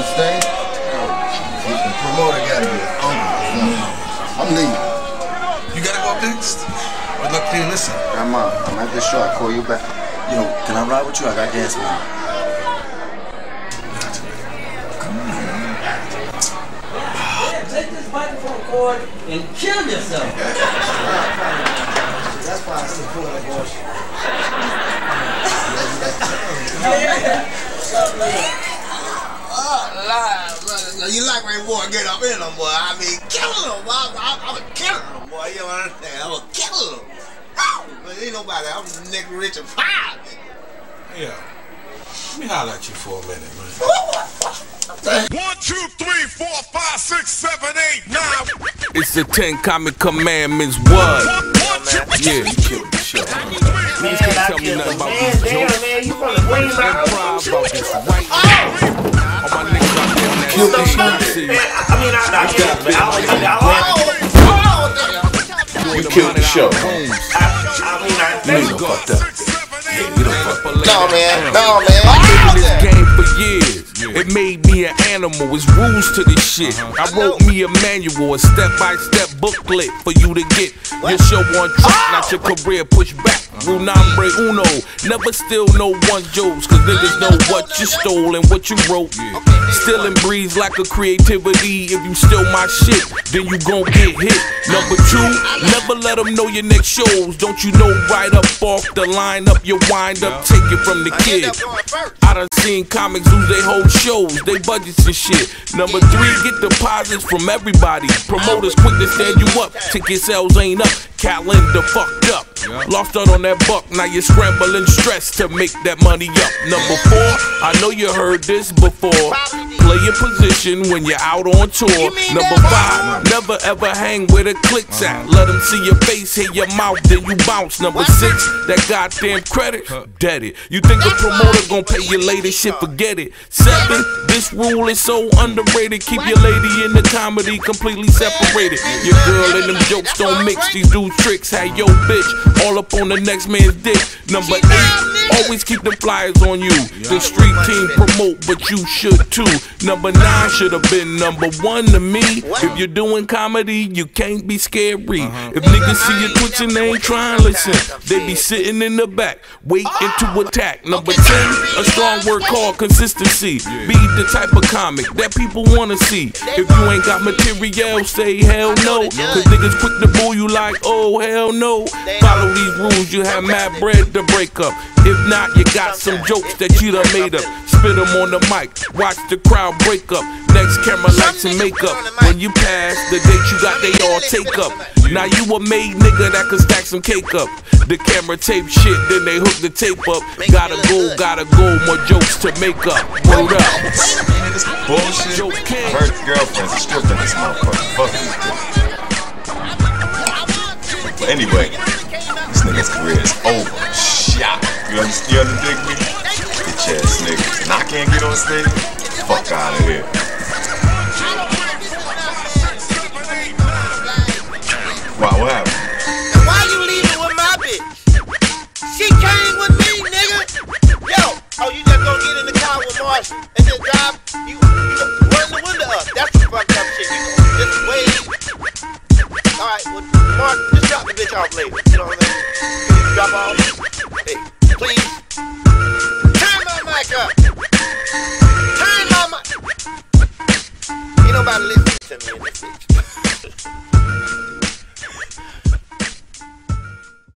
on stage? The promoter gotta be an uncle. I'm leaving. You gotta go up next. Good luck cleaning this up. I'm uh, I'm at the show. I'll call you back. Yo, can I ride with you? I got gas money. Take this microphone cord and kill yourself. That's why I support abortion. Oh, you like my boy get up in them, boy. I mean, killing them. I'm, I'm, I'm killing them, boy. You understand? I'm a killing them. But ain't nobody. I'm Nick Rich and five. Yeah. Let me holler at you for a minute, man. One, two, three, four, five, six, seven, eight, nine. It's the Ten Comic Commandments. What? Yeah, you killed the show. Man, can't tell me nothing about these Damn, man, you from the Queens Improv see, eh, I mean, I, I get it, man. I, I, I, You killed the show. I, I mean, I think fucked up. You done fucked up. No, man. No, man. I've been in this game for years. It made me an animal. It's rules to this shit. Uh-huh. I wrote me a manual, a step-by-step booklet for you to get your show on track, not your career pushed back. Rule nombre uno. Never steal no one jokes, cause niggas know what you stole and what you wrote. Stealing breeds lack of creativity. If you steal my shit, then you gon' get hit. Number two, never let them know your next shows. Don't you know right up off the line up, you wind up, take it from the kid. I done seen comics lose their whole shows, they budgets and shit. Number three, get deposits from everybody. Promoters quick to stand you up. Ticket sales ain't up. Calendar fucked up. Lost out on that buck, now you're scrambling stress to make that money up. Number four, I know you heard this before. Play your position when you're out on tour. Number five, never ever hang where the clicks at. Let them see your face, hit your mouth, then you bounce. Number six, that goddamn credit, dead it. You think a promoter gonna pay you later? Shit, forget it. Seven, this rule is so underrated. Keep your lady in the comedy completely separated. Your girl and them jokes don't mix. These dudes tricks. Had yo bitch all up on the next man's dick. Number eight, always keep the flyers on you. The street team promote, but you should too. Number nine should have been number one to me. If you're doing comedy, you can't be scary. Uh-huh. If niggas see you twitching, they ain't trying to listen. They be sitting in the back, waiting to attack. Number 10, a strong word called consistency. Be the type of comic that people wanna see. If you ain't got material, say hell no. Cause niggas quick to boo you like, oh hell no. Follow these rules, you have mad bread to break up. If not, you got some jokes that you done made up. Spit them on the mic, watch the crowd break up. Next camera lights and makeup. When you pass, the date you got, they all take up. Now you a made nigga that can stack some cake up. The camera tape shit, then they hook the tape up. Gotta go, gotta go, more jokes to make up. Word up. Bullshit. Joke I heard the girlfriend's a stripper this motherfucker. Fuck these bitches. But anyway, this nigga's career is over. Shot. You understand? You dig me? Bitch ass niggas. And I can't get on stage? Fuck out of here. What happened? Why you leaving with my bitch? She came with me, nigga. Yo, oh, you just gonna get in the car with Marsh and just drive? You, All right, well, Mark, just drop the bitch off later. You know what I'm? Drop off? Hey, please. Turn my mic up. Turn my mic. Ain't nobody listening to me in this bitch.